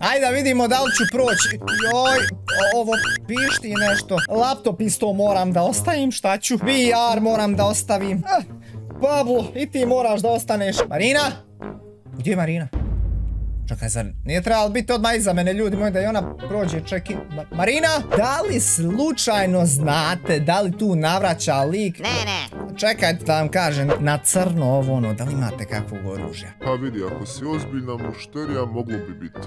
Ajde da vidimo da li ću proći. Joj, ovo pišti nešto. Laptop isto moram da ostavim, šta ću? VR moram da ostavim. Ah, Pablo, i ti moraš da ostaneš. Marina? Gdje je Marina? Čekaj, zar nije trebalo biti odmah iza mene, ljudi moji, da i ona prođe. Ma- Marina? Da li slučajno znate, da li tu navraća lik? Ne, ne. Čekajte da vam kažem, na crno ovo ono, da li imate kakvog oružja? Pa vidi, ako si ozbiljna mušterija, moglo bi biti.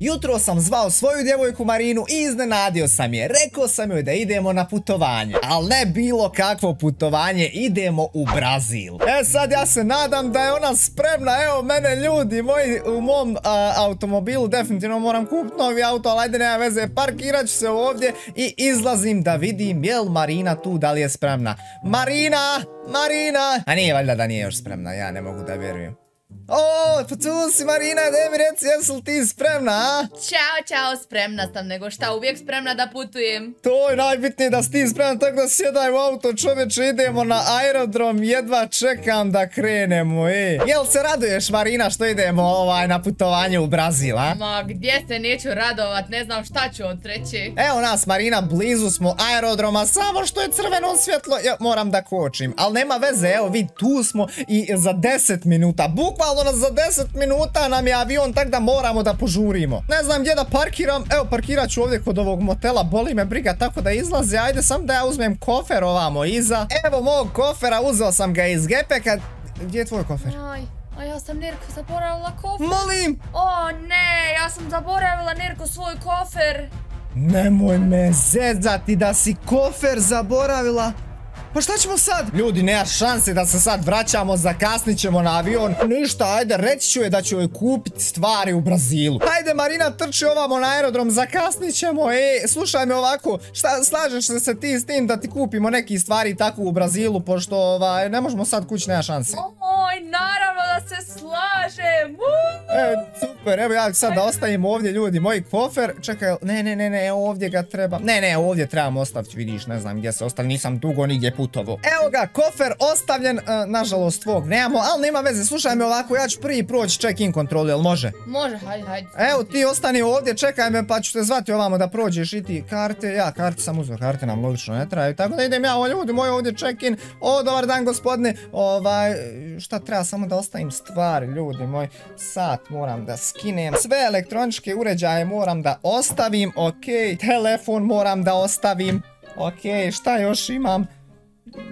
Jutro sam zvao svoju djevojku Marinu i iznenadio sam je. Rekao sam joj da idemo na putovanje. Ali ne bilo kakvo putovanje, idemo u Brazil. E sad ja se nadam da je ona spremna. Evo mene ljudi moji u mom a, automobilu definitivno moram kupiti novi auto, ali ajde nema veze. Parkirat ću se ovdje i izlazim da vidim jel Marina tu, da li je spremna. Marina! Marina! A nije valjda da nije još spremna, ja ne mogu da vjerujem. O, pa tu si Marina, daj mi reci, jesu li ti spremna, a? Ćao, čao, spremna sam, nego šta, uvijek spremna da putujem. To je najbitnije da si ti spreman, tako da sjedaj u auto, čovječe, idemo na aerodrom, jedva čekam da krenemo, e. Jel se raduješ, Marina, što idemo ovaj, na putovanje u Brazil, a? Ma, gdje se neću radovat, ne znam šta ću od treći. Evo nas, Marina, blizu smo aerodroma, samo što je crveno svjetlo, ja moram da kočim. Ali nema veze, evo vi, tu smo i za 10 minuta, bukvalno nas za 10 minuta nam je avion, tak da moramo da požurimo. Ne znam gdje da parkiram, evo parkirat ću ovdje kod ovog motela, boli me briga tako da izlazi, ajde sam da ja uzmem kofer ovamo iza. Evo mog kofera, uzeo sam ga iz gepeka. Gdje je tvoj kofer? Aj, a ja sam Nerko zaboravila kofer. Molim! O ne, ja sam zaboravila Nerko svoj kofer. Nemoj me zezati da si kofer zaboravila. Pa šta ćemo sad? Ljudi, nema šanse da se sad vraćamo, zakasnit ćemo na avion. Ništa, ajde, reći ću je da ću joj kupiti stvari u Brazilu. Ajde, Marina, trči ovamo na aerodrom, zakasnit ćemo. E, slušaj me ovako, šta, slažeš li se ti s tim da ti kupimo neki stvari tako u Brazilu, pošto ovaj, ne možemo sad kući, nema šanse. Oj, naravno da se slažem. Uuu. E, super, evo ja sad da ostavim ovdje ljudi moj kofer. Čekaj, ne, ne, ne, ne, ovdje ga treba. Ne, ne, ovdje trebam ostaviti, vidiš, ne znam gdje se ostavlja, nisam dugo nigdje putovo. Evo ga, kofer ostavljen, e, nažalost tvog nemamo, ali nema veze, slušaj me ovako, ja ću prvi proći check-in kontrolu, jel može? Može, hajde, hajde. Evo ti ostani ovdje, čekaj me pa ću te zvati ovamo da prođeš i ti karte, ja karte sam uzeo, karte nam logično ne trebaju, tako da idem ja, o ljudi moji ovdje check-in, o dobar dan gospodine, ovaj, šta treba samo da ostavim stvari, ljudi moji, sat moram da skinem, sve elektroničke uređaje moram da ostavim, ok, telefon moram da ostavim, ok, šta još imam?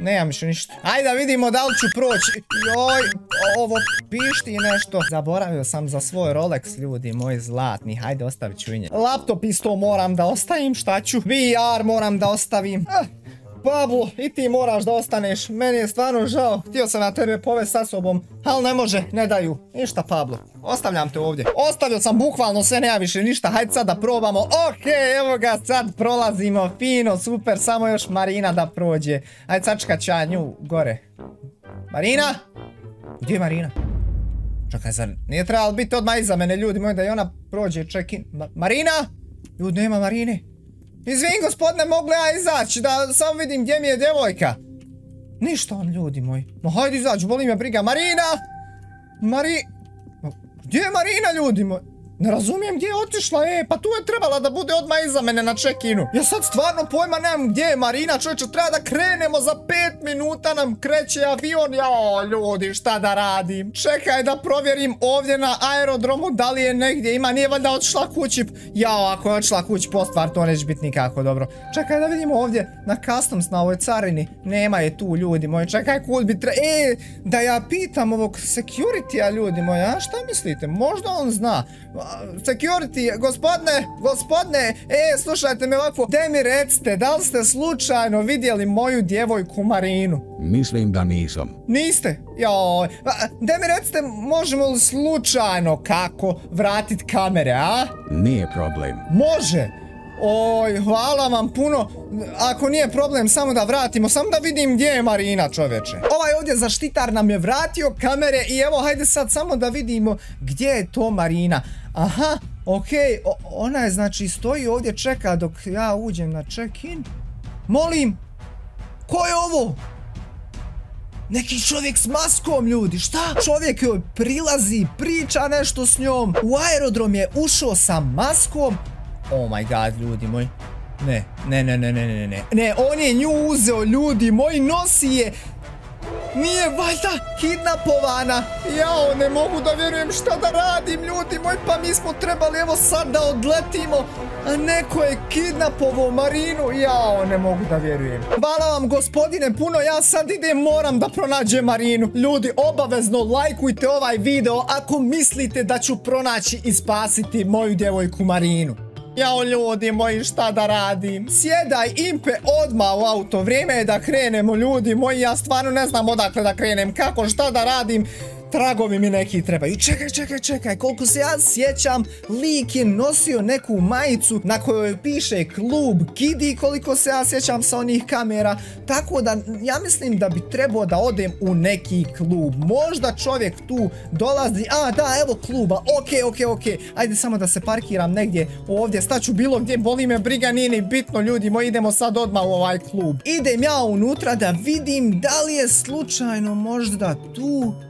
Nemam više ništa. Ajde da vidimo da li ću proći. Joj, ovo pišti nešto. Zaboravio sam za svoj Rolex, ljudi moji zlatni. Hajde, ostavit ću i nje. Laptop isto moram da ostavim, šta ću? VR moram da ostavim. Ah, Pablo, i ti moraš da ostaneš. Meni je stvarno žao. Htio sam na tebe povesti sa sobom, ali ne može, ne daju. Ništa, Pablo. Ostavljam te ovdje. Ostavio sam bukvalno sve, nema više ništa. Hajde sad da probamo. Ok, evo ga, sad prolazimo. Fino, super, samo još Marina da prođe. Hajde, sačkat ću ja nju gore. Marina? Gdje je Marina? Čekaj, zar nije trebalo biti odmah iza mene, ljudi moji, da i ona prođe check-in. Ma- Marina? Ljudi, nema Marine. Izvin, gospodine, mogu ja izaći da samo vidim gdje mi je djevojka? Ništa on, ljudi moji. Ma hajde izaći, boli me briga. Marina! Mari... Ma, Gdje je Marina, ljudi moji? Ne razumijem gdje je otišla, e, pa tu je trebala da bude odmah iza mene na check-inu. Ja sad stvarno pojma nemam gdje je Marina, čovječe, treba da krenemo za 5 minuta nam kreće avion. Jao, ljudi, šta da radim? Čekaj da provjerim ovdje na aerodromu da li je negdje ima, nije valjda otišla kući. Jao, ako je otišla kući postvar, to neće biti nikako dobro. Čekaj da vidimo ovdje na customs na ovoj carini. Nema je tu, ljudi moji. Čekaj, kud bi tre... E, da ja pitam ovog security-a, ljudi moji, a šta mislite? Možda on zna. Security, gospodne, gospodne, e, slušajte me ovako, daj mi recite, da li ste slučajno vidjeli moju djevojku Marinu? Mislim da nisam. Niste? Joj, daj mi recite, možemo li slučajno kako vratit kamere, a? Nije problem. Može! Oj, hvala vam puno. Ako nije problem, samo da vratimo, samo da vidim gdje je Marina, čoveče. Ovaj ovdje zaštitar nam je vratio kamere i evo, hajde sad samo da vidimo gdje je to Marina. Aha, okej, o- ona je znači stoji ovdje čeka dok ja uđem na check-in. Molim, ko je ovo? Neki čovjek s maskom, ljudi, šta? Čovjek joj prilazi, priča nešto s njom. U aerodrom je ušao sa maskom. Oh my god, ljudi moji. Ne, ne, ne, ne, ne, ne, ne. Ne, on je nju uzeo, ljudi moji, nosi je. Nije valjda kidnapovana. Jao, ne mogu da vjerujem šta da radim, ljudi moji, pa mi smo trebali evo sad da odletimo. A neko je kidnapovao Marinu. Jao, ne mogu da vjerujem. Hvala vam gospodine puno, ja sad idem, moram da pronađem Marinu. Ljudi, obavezno lajkujte ovaj video ako mislite da ću pronaći i spasiti moju djevojku Marinu. Jao ljudi moji šta da radim? Sjedaj impe odmah u auto. Vrijeme je da krenemo ljudi moji. Ja stvarno ne znam odakle da krenem. Kako šta da radim tragovi mi neki trebaju. Čekaj, čekaj, čekaj, koliko se ja sjećam, lik je nosio neku majicu na kojoj piše klub Kidi, koliko se ja sjećam sa onih kamera, tako da ja mislim da bi trebao da odem u neki klub. Možda čovjek tu dolazi, a da, evo kluba, okej, okej, okej, ajde samo da se parkiram negdje ovdje, staću bilo gdje, boli me briga, nije ni bitno ljudi moji, idemo sad odmah u ovaj klub. Idem ja unutra da vidim da li je slučajno možda tu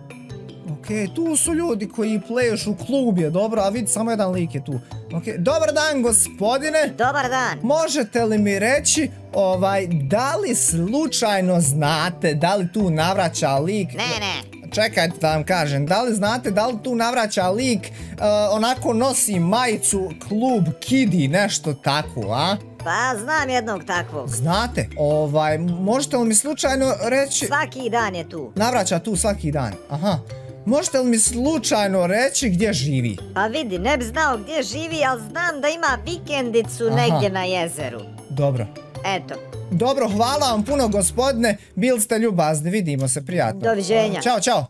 Ok, tu su ljudi koji plešu klub je, dobro, a vidi samo jedan lik je tu. Ok, dobar dan gospodine. Dobar dan. Možete li mi reći, ovaj, da li slučajno znate, da li tu navraća lik? Ne, ne. Čekajte da vam kažem, da li znate da li tu navraća lik, uh, onako nosi majicu klub Kidi, nešto tako, a? Pa znam jednog takvog. Znate, ovaj, možete li mi slučajno reći... Svaki dan je tu. Navraća tu svaki dan, aha. Možete li mi slučajno reći gdje živi? Pa vidi, ne bi znao gdje živi, ali znam da ima vikendicu Aha. negdje na jezeru. Dobro. Eto. Dobro, hvala vam puno gospodine, bili ste ljubazni, vidimo se prijatno. Doviđenja. Ćao, čao.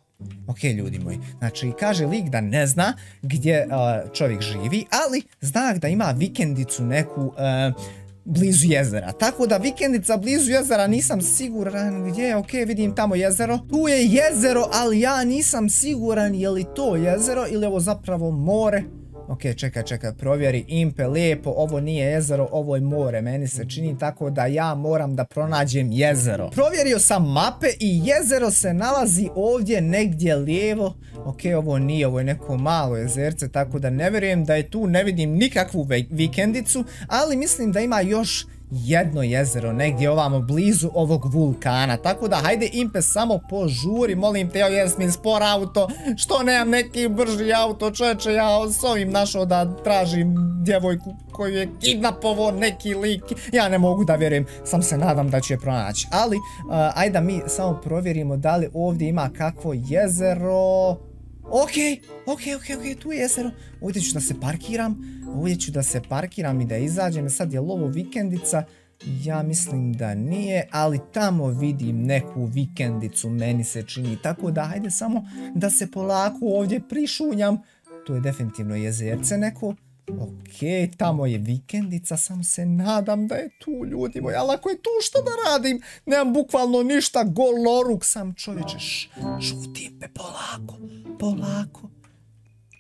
Ok, ljudi moji, znači kaže lik da ne zna gdje uh, čovjek živi, ali zna da ima vikendicu neku uh, blizu jezera. Tako da vikendica blizu jezera nisam siguran gdje je, ok, vidim tamo jezero. Tu je jezero, ali ja nisam siguran je li to jezero ili ovo zapravo more. Ok, čekaj, čekaj, provjeri Impe, lijepo, ovo nije jezero, ovo je more, meni se čini tako da ja moram da pronađem jezero. Provjerio sam mape i jezero se nalazi ovdje negdje lijevo. Ok, ovo nije, ovo je neko malo jezerce, tako da ne vjerujem da je tu, ne vidim nikakvu vikendicu, ali mislim da ima još jedno jezero negdje ovamo blizu ovog vulkana. Tako da hajde Impe samo požuri, molim te, ja jesmin spor auto, što nemam neki brži auto, čoveče, ja s ovim našao da tražim djevojku koju je kidnapovo neki lik. Ja ne mogu da vjerujem, sam se nadam da ću je pronaći. Ali, ajde da mi samo provjerimo da li ovdje ima kakvo jezero. Ok, ok, ok, ok, tu je jezero. Ovdje ću da se parkiram. Ovdje ću da se parkiram i da izađem. Sad je li ovo vikendica? Ja mislim da nije, ali tamo vidim neku vikendicu, meni se čini. Tako da, hajde samo da se polako ovdje prišunjam. Tu je definitivno jezerce neko. Ok, tamo je vikendica, samo se nadam da je tu, ljudi moji, ali ako je tu, što da radim? Nemam bukvalno ništa, goloruk sam čovječe, šutim pe, polako, polako,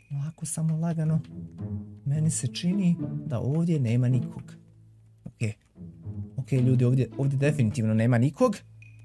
polako, samo lagano. Meni se čini da ovdje nema nikog. Ok, ok, ljudi, ovdje, ovdje definitivno nema nikog.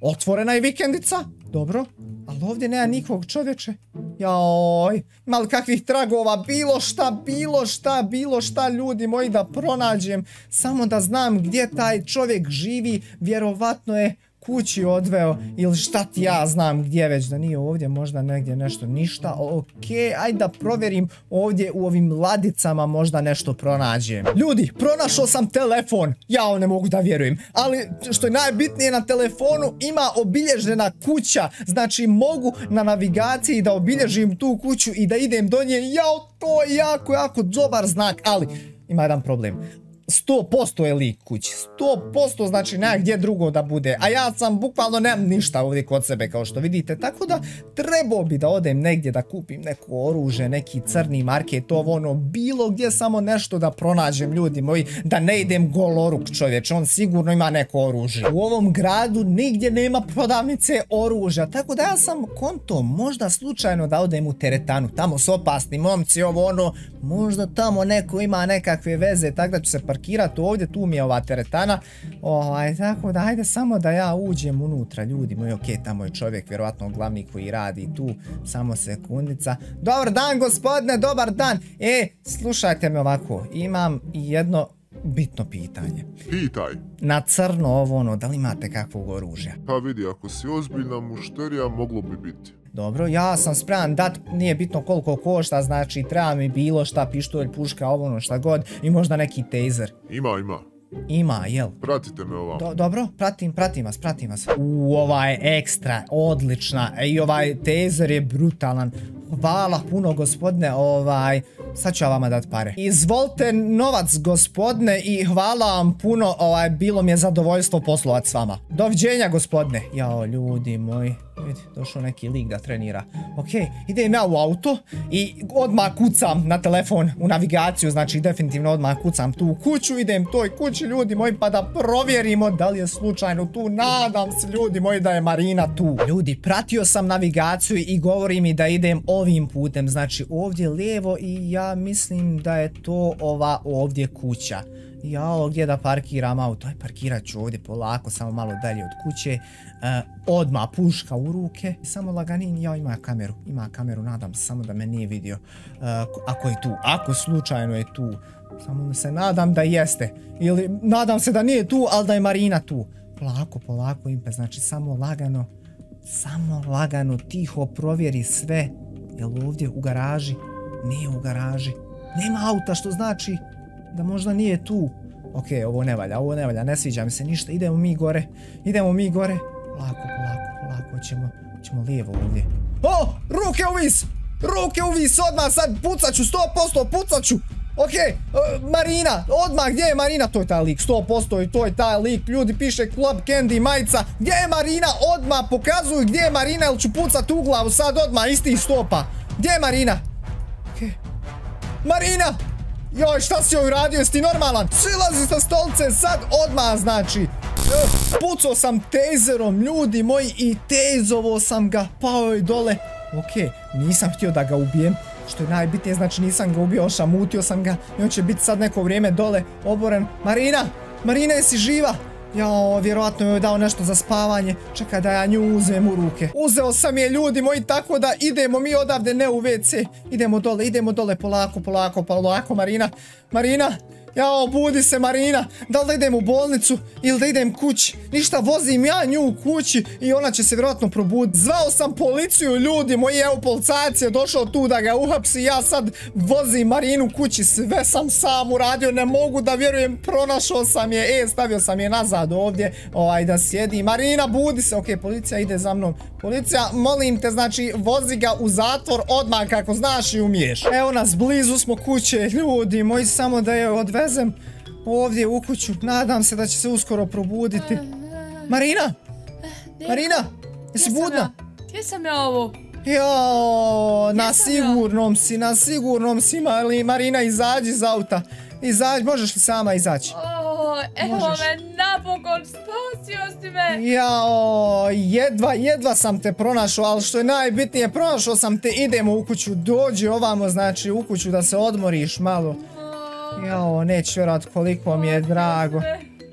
Otvorena je vikendica, dobro, ali ovdje nema nikog čovječe. Joj, ima li kakvih tragova, bilo šta, bilo šta, bilo šta ljudi moji da pronađem, samo da znam gdje taj čovjek živi, vjerovatno je kući odveo ili šta ti ja znam gdje već da nije ovdje možda negdje nešto ništa. Ok ajde da provjerim ovdje u ovim ladicama možda nešto pronađem. Ljudi pronašao sam telefon. Ja ne mogu da vjerujem. Ali što je najbitnije na telefonu ima obilježena kuća. Znači mogu na navigaciji da obilježim tu kuću i da idem do nje. Jao to je jako jako dobar znak. Ali ima jedan problem 100% je lik kući, 100% znači nema gdje drugo da bude, a ja sam bukvalno nemam ništa ovdje kod sebe kao što vidite, tako da trebao bi da odem negdje da kupim neko oružje, neki crni market, ovo ono, bilo gdje samo nešto da pronađem ljudi moji, da ne idem goloruk čovječ, on sigurno ima neko oružje. U ovom gradu nigdje nema prodavnice oružja, tako da ja sam konto možda slučajno da odem u teretanu, tamo su opasni momci, ovo ono, možda tamo neko ima nekakve veze, tako da ću se parkirati parkirati ovdje, tu mi je ova teretana. Ovaj, tako da, ajde samo da ja uđem unutra, ljudi moji, okej, tamo je čovjek, vjerovatno glavni koji radi tu, samo sekundica. Dobar dan, gospodine, dobar dan. E, slušajte me ovako, imam jedno bitno pitanje. Pitaj. Na crno ovo ono, da li imate kakvog oružja? Pa vidi, ako si ozbiljna mušterija, moglo bi biti. Dobro, ja sam spreman dat, nije bitno koliko košta, znači treba mi bilo šta, pištolj, puška, ovo ono šta god i možda neki taser. Ima, ima. Ima, jel? Pratite me ovamo. Do, dobro, pratim, pratim vas, pratim vas. U, ova je ekstra, odlična. I ovaj taser je brutalan. Hvala puno gospodine, ovaj, sad ću ja vama dati pare. Izvolite novac gospodine i hvala vam puno, ovaj, bilo mi je zadovoljstvo poslovat s vama. Doviđenja gospodine. Jao, ljudi moji, vidi, došao neki lik da trenira. Okej, idem ja u auto i odmah kucam na telefon u navigaciju, znači definitivno odmah kucam tu u kuću, idem toj kući ljudi moji pa da provjerimo da li je slučajno tu, nadam se ljudi moji da je Marina tu. Ljudi, pratio sam navigaciju i govori mi da idem ovim putem, znači ovdje lijevo i ja mislim da je to ova ovdje kuća. Jao, gdje da parkiram auto? Aj, parkirat ću ovdje polako, samo malo dalje od kuće. E, odmah puška u ruke. Samo laganin, ja ima kameru. Ima kameru, nadam se samo da me nije vidio. E, ako je tu, ako slučajno je tu. Samo se nadam da jeste. Ili nadam se da nije tu, ali da je Marina tu. Polako, polako, impe, znači samo lagano. Samo lagano, tiho provjeri sve. Jel ovdje u garaži? Nije u garaži. Nema auta, što znači da možda nije tu. Ok, ovo ne valja, ovo ne valja, ne sviđa mi se ništa. Idemo mi gore, idemo mi gore. Polako, polako, polako, ćemo, ćemo lijevo ovdje. O, ruke u vis! Ruke u vis, odmah sad pucat ću, 100% pucat ću! Ok, e, Marina, odmah, gdje je Marina? To je taj lik, 100% i to je taj lik. Ljudi piše Club Candy majica. Gdje je Marina? Odmah pokazuju gdje je Marina, ili ću pucat u glavu sad odmah, istih stopa. Gdje je Marina? Ok. Marina! Joj, šta si joj uradio, jesi ti normalan? Silazi sa stolice sad odmah, znači. E, Pucao sam taserom, ljudi moji, i tazovo sam ga, pao je dole. Ok, nisam htio da ga ubijem, što je najbitnije, znači nisam ga ubio, šamutio sam ga i on će biti sad neko vrijeme dole, oboren. Marina, Marina, jesi živa? Jao, vjerojatno joj dao nešto za spavanje. Čekaj da ja nju uzmem u ruke. Uzeo sam je ljudi moji tako da idemo mi odavde ne u WC. Idemo dole, idemo dole polako, polako, polako Marina. Marina, Jao, budi se Marina, da li da idem u bolnicu ili da idem kući? Ništa, vozim ja nju u kući i ona će se vjerojatno probuditi. Zvao sam policiju, ljudi, moji evo policajac je došao tu da ga uhapsi, ja sad vozim Marinu kući, sve sam sam uradio, ne mogu da vjerujem, pronašao sam je, e, stavio sam je nazad ovdje, ovaj, da sjedi. Marina, budi se, okej, policija ide za mnom. Policija, molim te, znači, vozi ga u zatvor odmah kako znaš i umiješ. Evo nas, blizu smo kuće, ljudi, moji samo da je odvezem ovdje u kuću. Nadam se da će se uskoro probuditi. Marina! Marina! Jesi Gdje sam budna? Gdje sam ja ovo? Jo, na sigurnom si, na sigurnom si, Marina, izađi iz auta. Izađi, možeš li sama izaći? Evo Možeš. me, napokon, spasio si me. Jao, jedva, jedva sam te pronašao, ali što je najbitnije, pronašao sam te, idemo u kuću, dođi ovamo, znači u kuću da se odmoriš malo. Jao, neću vjerovat koliko mi je drago.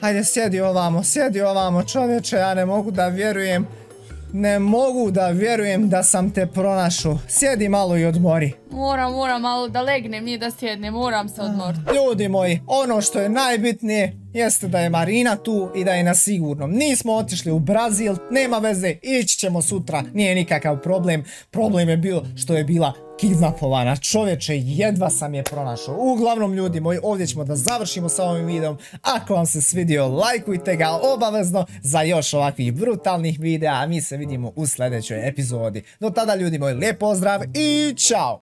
Hajde, sjedi ovamo, sjedi ovamo, čovječe, ja ne mogu da vjerujem. Ne mogu da vjerujem da sam te pronašao. Sjedi malo i odmori. Moram, moram malo da legnem, nije da sjednem, moram se odmoriti. Ljudi moji, ono što je najbitnije jeste da je Marina tu i da je na sigurnom. Nismo otišli u Brazil, nema veze, ići ćemo sutra, nije nikakav problem. Problem je bio što je bila kidnapovana. Čovječe, jedva sam je pronašao. Uglavnom, ljudi moji, ovdje ćemo da završimo sa ovim videom. Ako vam se svidio, lajkujte ga obavezno za još ovakvih brutalnih videa, a mi se vidimo u sljedećoj epizodi. Do tada, ljudi moji, lijep pozdrav i čao!